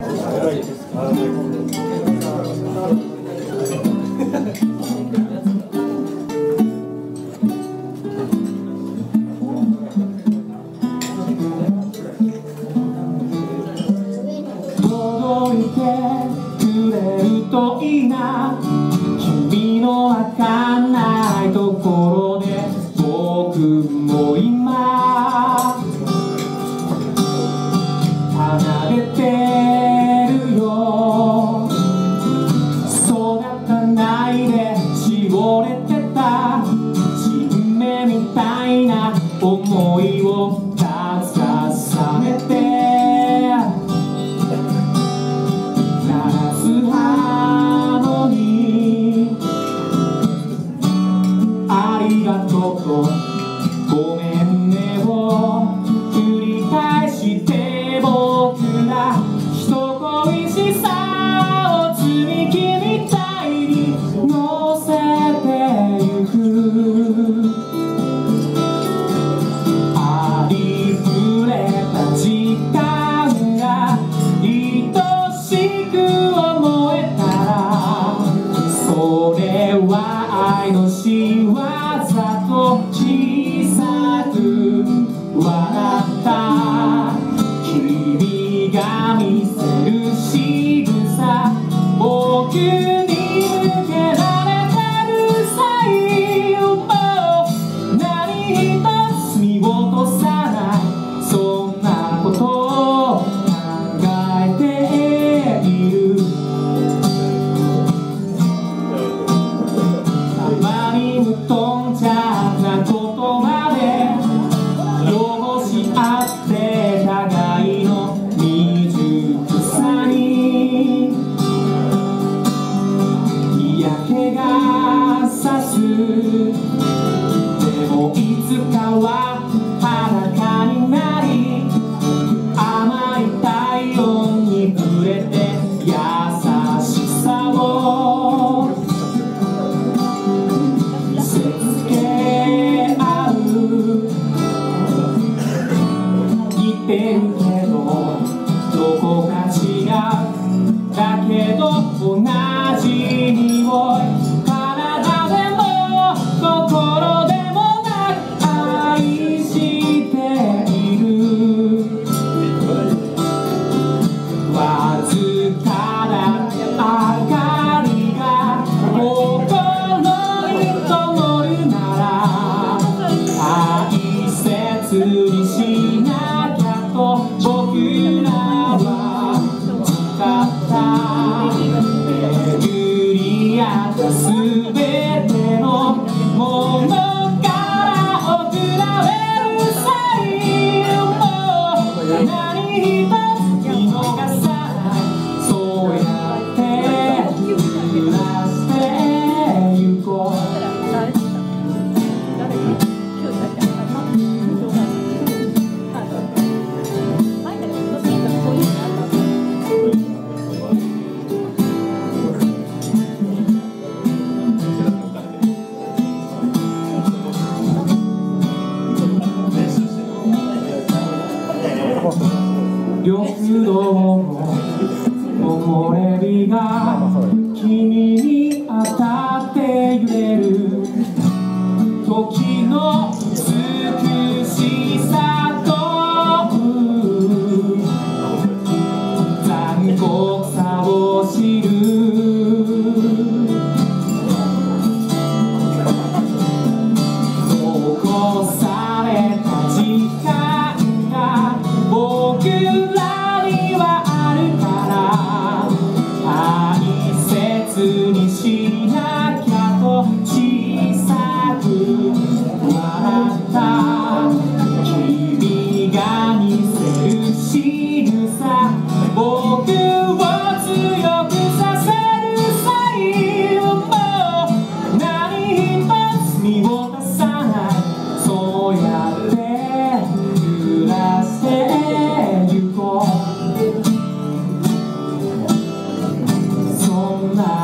Thank you. 離れてるよ。育たないでしれてた。新芽みたいな思いを。思えたらそれは愛の仕業がさす。でもいつかは玉堂の木漏れ日が君に当たって揺れる。時の美しさと残酷。にしなきゃと小さく笑った君が見せる仕草僕を強くさせる才も何一発見落出さないそうやって揺らせゆこうそんな